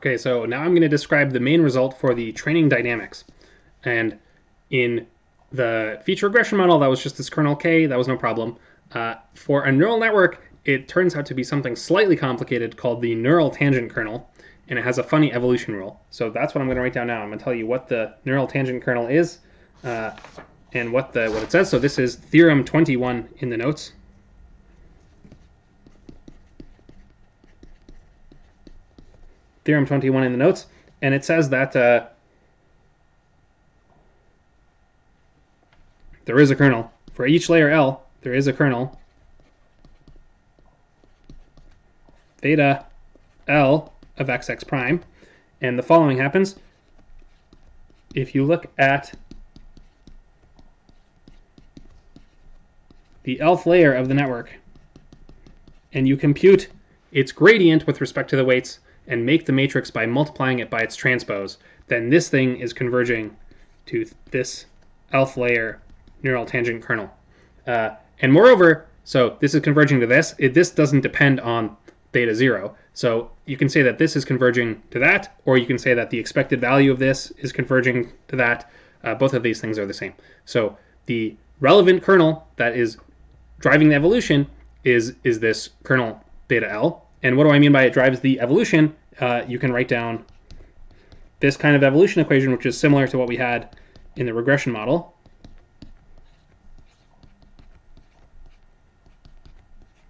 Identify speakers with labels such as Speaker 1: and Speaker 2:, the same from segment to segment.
Speaker 1: Okay, so now I'm going to describe the main result for the training dynamics. And in the feature regression model, that was just this kernel K, that was no problem. Uh, for a neural network, it turns out to be something slightly complicated called the neural tangent kernel, and it has a funny evolution rule. So that's what I'm going to write down now. I'm going to tell you what the neural tangent kernel is uh, and what the what it says. So this is theorem 21 in the notes. Theorem 21 in the notes, and it says that uh, there is a kernel. For each layer L, there is a kernel theta L of xx prime. And the following happens. If you look at the lth layer of the network and you compute its gradient with respect to the weights and make the matrix by multiplying it by its transpose, then this thing is converging to this lth layer neural tangent kernel. Uh, and moreover, so this is converging to this. It, this doesn't depend on theta 0. So you can say that this is converging to that, or you can say that the expected value of this is converging to that. Uh, both of these things are the same. So the relevant kernel that is driving the evolution is is this kernel theta L. And what do I mean by it drives the evolution? Uh, you can write down this kind of evolution equation, which is similar to what we had in the regression model.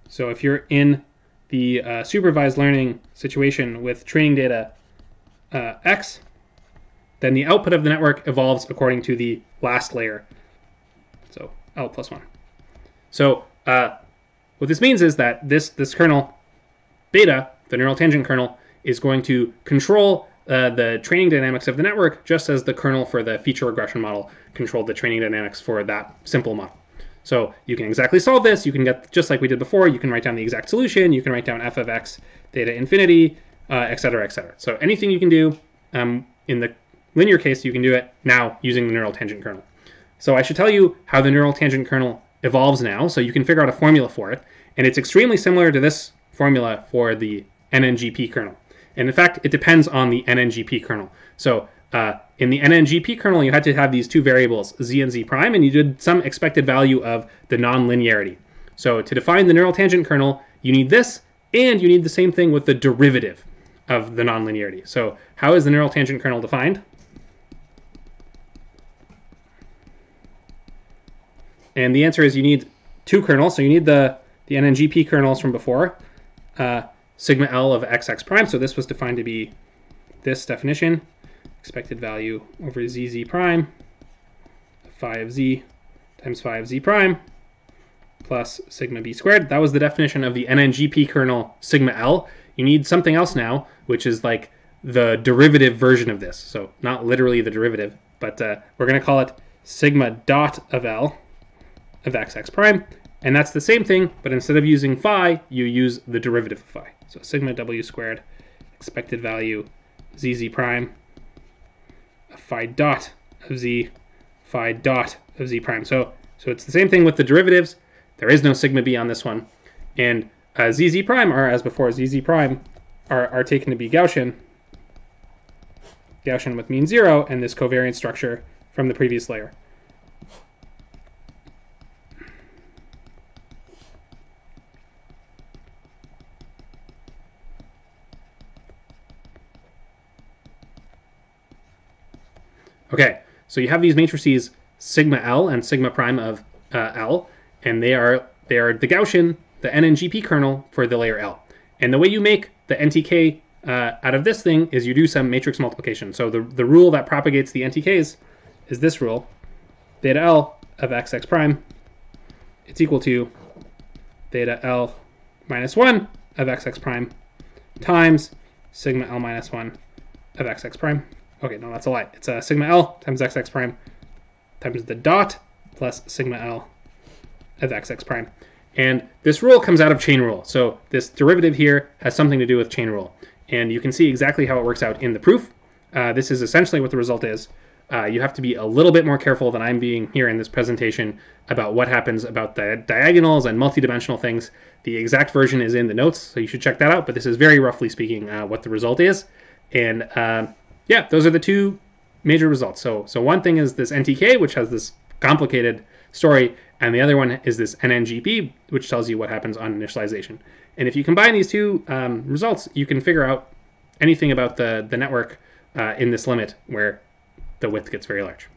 Speaker 1: So if you're in the uh, supervised learning situation with training data uh, X, then the output of the network evolves according to the last layer. So L plus one. So uh, what this means is that this, this kernel, theta, the neural tangent kernel, is going to control uh, the training dynamics of the network just as the kernel for the feature regression model controlled the training dynamics for that simple model. So you can exactly solve this. You can get, just like we did before, you can write down the exact solution. You can write down f of x theta infinity, uh, et cetera, et cetera. So anything you can do um, in the linear case, you can do it now using the neural tangent kernel. So I should tell you how the neural tangent kernel evolves now, so you can figure out a formula for it. And it's extremely similar to this formula for the NNGP kernel. And in fact, it depends on the NNGP kernel. So uh, in the NNGP kernel, you had to have these two variables, z and z prime, and you did some expected value of the nonlinearity. So to define the neural tangent kernel, you need this, and you need the same thing with the derivative of the nonlinearity. So how is the neural tangent kernel defined? And the answer is you need two kernels. So you need the, the NNGP kernels from before, uh, sigma L of xx prime. So this was defined to be this definition expected value over zz prime, phi of z times phi of z prime plus sigma b squared. That was the definition of the NNGP kernel sigma L. You need something else now, which is like the derivative version of this. So not literally the derivative, but uh, we're going to call it sigma dot of L of xx prime. And that's the same thing, but instead of using phi, you use the derivative of phi. So sigma w squared expected value zz prime phi dot of z, phi dot of z prime. So, so it's the same thing with the derivatives. There is no sigma b on this one. And uh, zz prime are, as before, zz prime are, are taken to be Gaussian. Gaussian with mean zero, and this covariance structure from the previous layer. Okay, so you have these matrices sigma L and sigma prime of uh, L, and they are they are the Gaussian, the NNGP kernel for the layer L. And the way you make the NTK uh, out of this thing is you do some matrix multiplication. So the, the rule that propagates the NTKs is this rule, theta L of xx prime, it's equal to theta L minus 1 of xx prime times sigma L minus 1 of xx prime. Okay, no, that's a lie. It's uh, sigma L times xx prime times the dot plus sigma L of xx prime. And this rule comes out of chain rule. So this derivative here has something to do with chain rule. And you can see exactly how it works out in the proof. Uh, this is essentially what the result is. Uh, you have to be a little bit more careful than I'm being here in this presentation about what happens about the diagonals and multidimensional things. The exact version is in the notes, so you should check that out. But this is very roughly speaking uh, what the result is. And uh, yeah, those are the two major results. So so one thing is this NTK, which has this complicated story, and the other one is this NNGP, which tells you what happens on initialization. And if you combine these two um, results, you can figure out anything about the, the network uh, in this limit where the width gets very large.